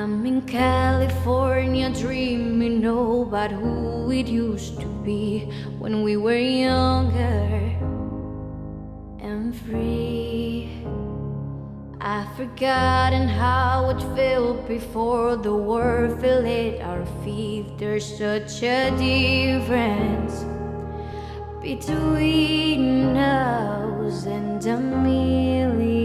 I'm in California dreaming oh, about who it used to be when we were younger and free. I've forgotten how it felt before the world fell at our feet. There's such a difference between us and a million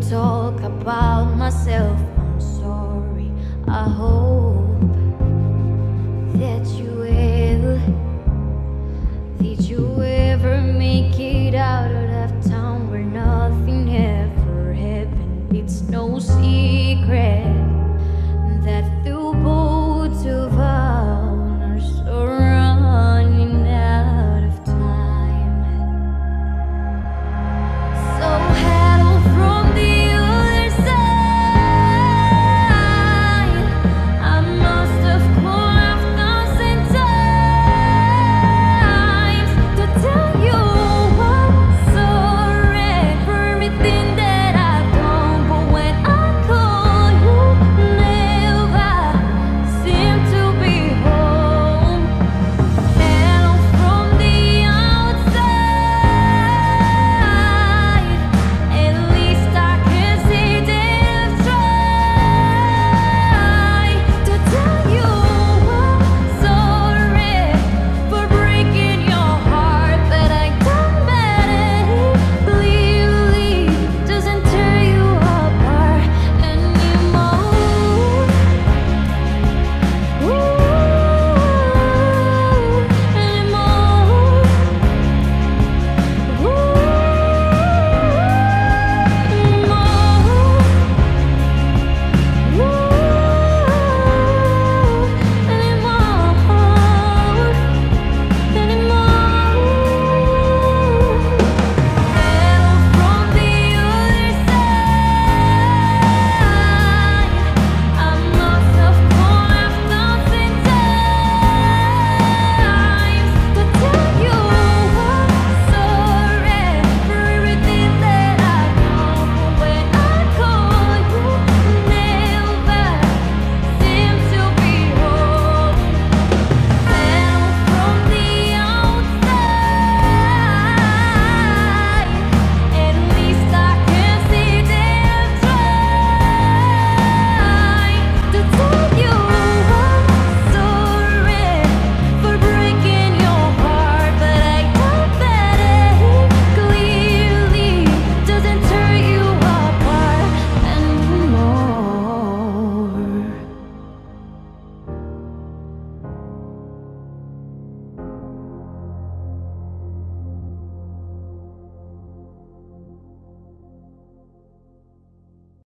talk about myself. I'm sorry. I hope